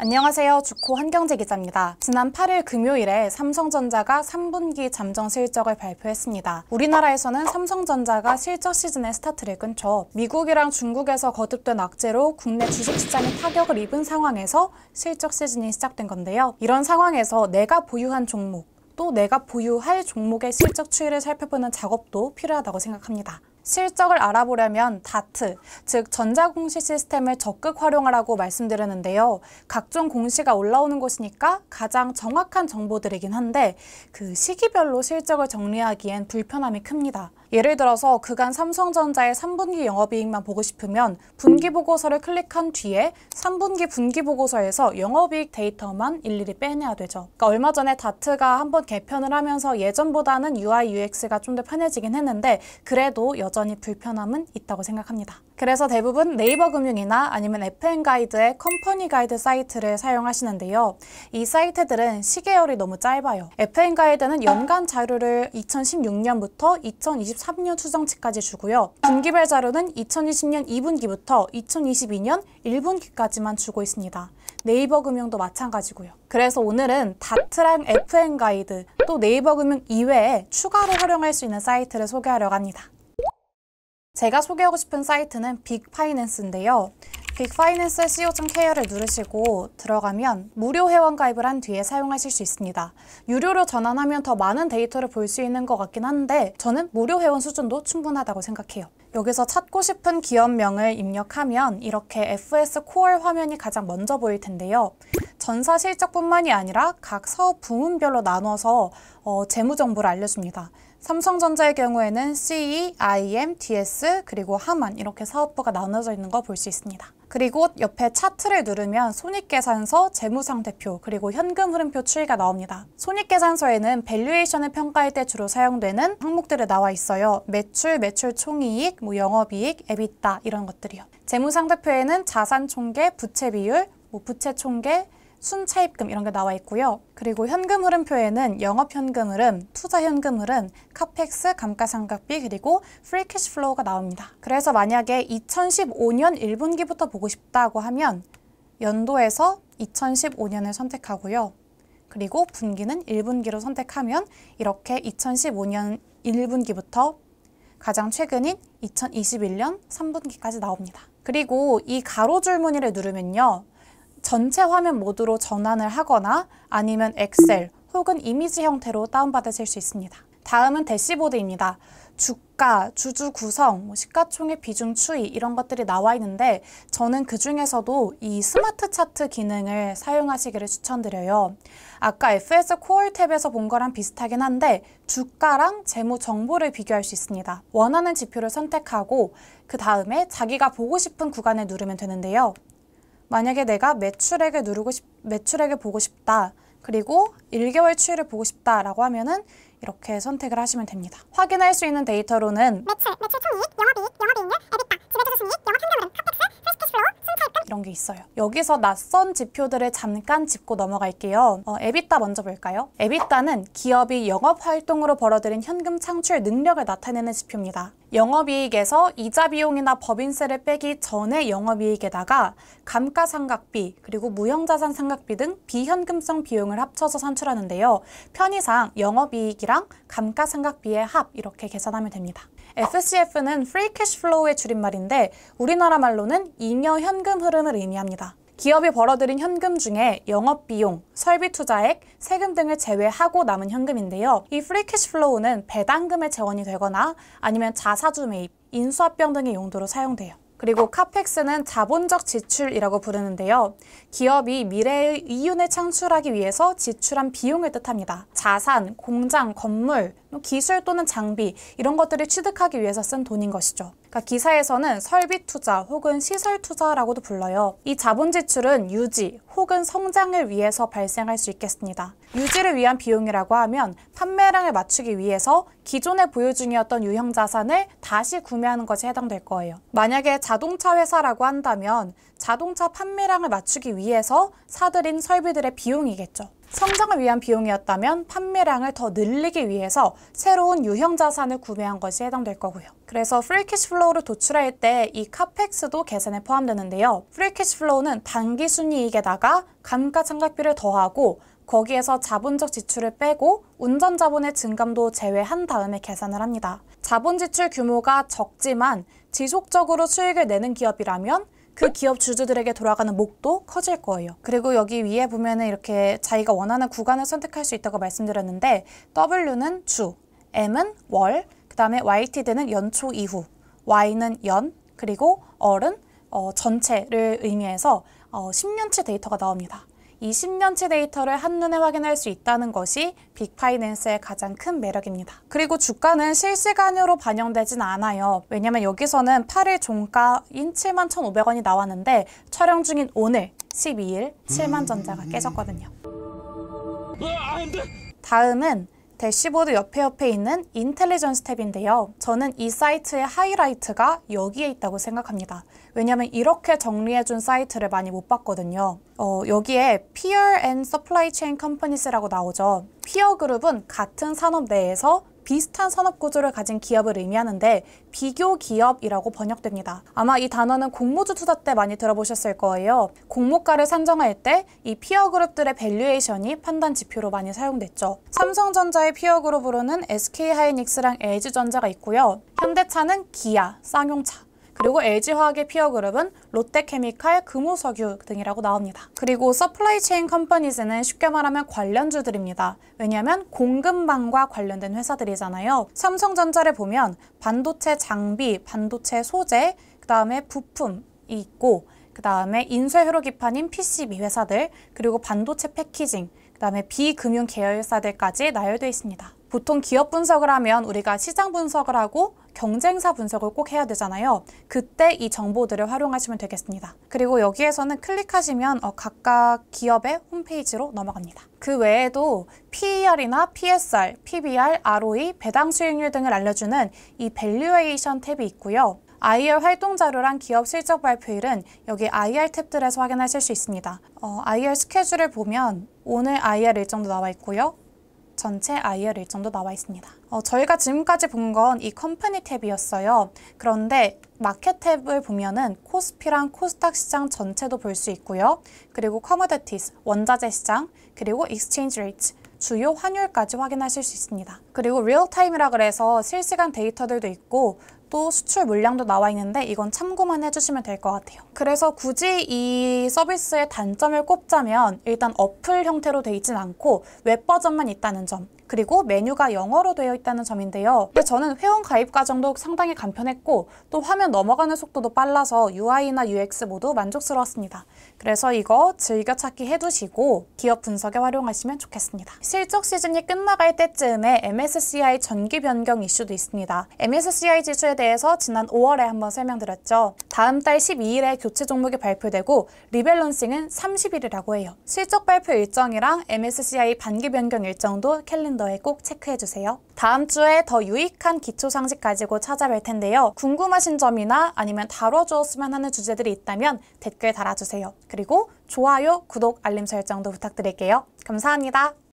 안녕하세요. 주코 한경재 기자입니다. 지난 8일 금요일에 삼성전자가 3분기 잠정 실적을 발표했습니다. 우리나라에서는 삼성전자가 실적 시즌의 스타트를 끊죠. 미국이랑 중국에서 거듭된 악재로 국내 주식시장이 타격을 입은 상황에서 실적 시즌이 시작된 건데요. 이런 상황에서 내가 보유한 종목, 또 내가 보유할 종목의 실적 추이를 살펴보는 작업도 필요하다고 생각합니다. 실적을 알아보려면 다트, 즉 전자공시 시스템을 적극 활용하라고 말씀드렸는데요. 각종 공시가 올라오는 곳이니까 가장 정확한 정보들이긴 한데 그 시기별로 실적을 정리하기엔 불편함이 큽니다. 예를 들어서 그간 삼성전자의 3분기 영업이익만 보고 싶으면 분기보고서를 클릭한 뒤에 3분기 분기보고서에서 영업이익 데이터만 일일이 빼내야 되죠. 그러니까 얼마 전에 다트가 한번 개편을 하면서 예전보다는 UI, UX가 좀 더 편해지긴 했는데 그래도 여전히 불편함은 있다고 생각합니다. 그래서 대부분 네이버 금융이나 아니면 FN 가이드의 컴퍼니 가이드 사이트를 사용하시는데요. 이 사이트들은 시계열이 너무 짧아요. FN 가이드는 연간 자료를 2016년부터 2023년 추정치까지 주고요. 분기별 자료는 2020년 2분기부터 2022년 1분기까지만 주고 있습니다. 네이버 금융도 마찬가지고요. 그래서 오늘은 다트랑 FN 가이드 또 네이버 금융 이외에 추가로 활용할 수 있는 사이트를 소개하려고 합니다. 제가 소개하고 싶은 사이트는 빅파이낸스인데요. 빅파이낸스 co.kr을 누르시고 들어가면 무료 회원 가입을 한 뒤에 사용하실 수 있습니다. 유료로 전환하면 더 많은 데이터를 볼 수 있는 것 같긴 한데 저는 무료 회원 수준도 충분하다고 생각해요. 여기서 찾고 싶은 기업명을 입력하면 이렇게 FS Core 화면이 가장 먼저 보일 텐데요. 전사 실적뿐만이 아니라 각 사업 부문별로 나눠서 어, 재무 정보를 알려줍니다. 삼성전자의 경우에는 CE, IM, DS, 그리고 하만 이렇게 사업부가 나눠져 있는 거 볼 수 있습니다. 그리고 옆에 차트를 누르면 손익계산서, 재무상태표, 그리고 현금 흐름표 추이가 나옵니다. 손익계산서에는 valuation을 평가할 때 주로 사용되는 항목들이 나와 있어요. 매출, 매출 총이익, 뭐 영업이익, EBITDA 이런 것들이요. 재무상태표에는 자산 총계, 부채 비율, 뭐 부채 총계, 순차입금 이런 게 나와 있고요. 그리고 현금 흐름표에는 영업 현금 흐름, 투자 현금 흐름, CAPEX, 감가상각비 그리고 free cash flow가 나옵니다. 그래서 만약에 2015년 1분기부터 보고 싶다고 하면 연도에서 2015년을 선택하고요. 그리고 분기는 1분기로 선택하면 이렇게 2015년 1분기부터 가장 최근인 2021년 3분기까지 나옵니다. 그리고 이 가로줄 무늬를 누르면요. 전체 화면 모드로 전환을 하거나 아니면 엑셀 혹은 이미지 형태로 다운받으실 수 있습니다. 다음은 대시보드입니다. 주가, 주주 구성, 뭐 시가총액 비중 추이 이런 것들이 나와 있는데 저는 그 중에서도 이 스마트 차트 기능을 사용하시기를 추천드려요. 아까 FS Core 탭에서 본 거랑 비슷하긴 한데 주가랑 재무 정보를 비교할 수 있습니다. 원하는 지표를 선택하고 그 다음에 자기가 보고 싶은 구간을 누르면 되는데요. 만약에 내가 매출액을 누르고 싶, 매출액을 보고 싶다. 그리고 1개월 추이를 보고 싶다라고 하면은 이렇게 선택을 하시면 됩니다. 확인할 수 있는 데이터로는 매출, 매출 총이익, 영업이익, 영업이익률, EBITDA, 지배주주 순이익, 영업 현금흐름, CAPEX, cash flow, 순차입금 이런 게 있어요. 여기서 낯선 지표들을 잠깐 짚고 넘어갈게요. 어, EBITDA 먼저 볼까요? EBITDA는 기업이 영업 활동으로 벌어들인 현금 창출 능력을 나타내는 지표입니다. 영업이익에서 이자 비용이나 법인세를 빼기 전에 영업이익에다가 감가상각비 그리고 무형자산 상각비 등 비현금성 비용을 합쳐서 산출하는데요. 편의상 영업이익이랑 감가상각비의 합 이렇게 계산하면 됩니다. FCF는 Free Cash Flow의 줄임말인데 우리나라 말로는 잉여 현금 흐름을 의미합니다. 기업이 벌어들인 현금 중에 영업비용, 설비 투자액, 세금 등을 제외하고 남은 현금인데요. 이 free cash flow는 배당금의 재원이 되거나 아니면 자사주 매입, 인수합병 등의 용도로 사용돼요. 그리고 CAPEX는 자본적 지출이라고 부르는데요. 기업이 미래의 이윤을 창출하기 위해서 지출한 비용을 뜻합니다. 자산, 공장, 건물, 기술 또는 장비 이런 것들을 취득하기 위해서 쓴 돈인 것이죠. 그러니까 기사에서는 설비 투자 혹은 시설 투자라고도 불러요. 이 자본 지출은 유지 혹은 성장을 위해서 발생할 수 있겠습니다. 유지를 위한 비용이라고 하면 판매량을 맞추기 위해서 기존에 보유 중이었던 유형 자산을 다시 구매하는 것이 해당될 거예요. 만약에 자동차 회사라고 한다면 자동차 판매량을 맞추기 위해서 사들인 설비들의 비용이겠죠. 성장을 위한 비용이었다면 판매량을 더 늘리기 위해서 새로운 유형 자산을 구매한 것이 해당될 거고요. 그래서 free cash flow를 도출할 때 이 CAPEX도 계산에 포함되는데요. free cash flow는 당기 순이익에다가 감가상각비를 더하고 거기에서 자본적 지출을 빼고 운전 자본의 증감도 제외한 다음에 계산을 합니다. 자본 지출 규모가 적지만 지속적으로 수익을 내는 기업이라면 그 기업 주주들에게 돌아가는 몫도 커질 거예요. 그리고 여기 위에 보면은 이렇게 자기가 원하는 구간을 선택할 수 있다고 말씀드렸는데 W는 주, M은 월, 그 다음에 YTD는 연초 이후, Y는 연, 그리고 R은 어, 전체를 의미해서 어, 10년치 데이터가 나옵니다. 이 10년치 데이터를 한눈에 확인할 수 있다는 것이 빅파이낸스의 가장 큰 매력입니다. 그리고 주가는 실시간으로 반영되진 않아요. 왜냐면 여기서는 8일 종가인 71,500원이 나왔는데 촬영 중인 오늘 12일 7만 전자가 깨졌거든요. 다음은 대시보드 옆에 옆에 있는 Intelligence 탭인데요. 저는 이 사이트의 하이라이트가 여기에 있다고 생각합니다. 왜냐하면 이렇게 정리해준 사이트를 많이 못 봤거든요. 어, 여기에 Peer and Supply Chain Companies라고 나오죠. peer group은 같은 산업 내에서 비슷한 산업 구조를 가진 기업을 의미하는데 비교 기업이라고 번역됩니다. 아마 이 단어는 공모주 투자 때 많이 들어보셨을 거예요. 공모가를 산정할 때 이 peer group들의 valuation이 판단 지표로 많이 사용됐죠. 삼성전자의 peer group으로는 SK 하이닉스랑 LG전자가 있고요. 현대차는 기아, 쌍용차, 그리고 LG화학의 peer group은 롯데케미칼, 금호석유 등이라고 나옵니다. 그리고 Supply Chain Companies는 쉽게 말하면 관련주들입니다. 왜냐하면 공급망과 관련된 회사들이잖아요. 삼성전자를 보면 반도체 장비, 반도체 소재, 그 다음에 부품이 있고 그 다음에 인쇄회로 기판인 PCB 회사들, 그리고 반도체 packaging, 그 다음에 비금융 계열사들까지 나열되어 있습니다. 보통 기업 분석을 하면 우리가 시장 분석을 하고 경쟁사 분석을 꼭 해야 되잖아요. 그때 이 정보들을 활용하시면 되겠습니다. 그리고 여기에서는 클릭하시면 어, 각각 기업의 홈페이지로 넘어갑니다. 그 외에도 PER이나 PSR, PBR, ROE, 배당 수익률 등을 알려주는 이 valuation 탭이 있고요. IR 활동 자료랑 기업 실적 발표일은 여기 IR 탭들에서 확인하실 수 있습니다. 어, IR 스케줄을 보면 오늘 IR 일정도 나와 있고요. 전체 IR 일정도 나와 있습니다. 어, 저희가 지금까지 본 건 이 Company 탭이었어요. 그런데 마켓 탭을 보면은 코스피랑 코스닥 시장 전체도 볼 수 있고요. 그리고 Commodities, 원자재 시장, 그리고 Exchange Rate, 주요 환율까지 확인하실 수 있습니다. 그리고 Real Time이라 그래서 실시간 데이터들도 있고 또 수출 물량도 나와 있는데 이건 참고만 해주시면 될 것 같아요. 그래서 굳이 이 서비스의 단점을 꼽자면 일단 어플 형태로 돼 있진 않고 웹 버전만 있다는 점 그리고 메뉴가 영어로 되어 있다는 점인데요. 근데 저는 회원 가입 과정도 상당히 간편했고 또 화면 넘어가는 속도도 빨라서 UI나 UX 모두 만족스러웠습니다. 그래서 이거 즐겨찾기 해두시고 기업 분석에 활용하시면 좋겠습니다. 실적 시즌이 끝나갈 때쯤에 MSCI 전기 변경 이슈도 있습니다. MSCI 지수에 대해서 지난 5월에 한번 설명드렸죠. 다음 달 12일에 교체 종목이 발표되고 리밸런싱은 30일이라고 해요. 실적 발표 일정이랑 MSCI 반기 변경 일정도 캘린 더에 꼭 체크해주세요. 다음 주에 더 유익한 기초 상식 가지고 찾아뵐 텐데요. 궁금하신 점이나 아니면 다뤄주었으면 하는 주제들이 있다면 댓글 달아주세요. 그리고 좋아요, 구독, 알림 설정도 부탁드릴게요. 감사합니다.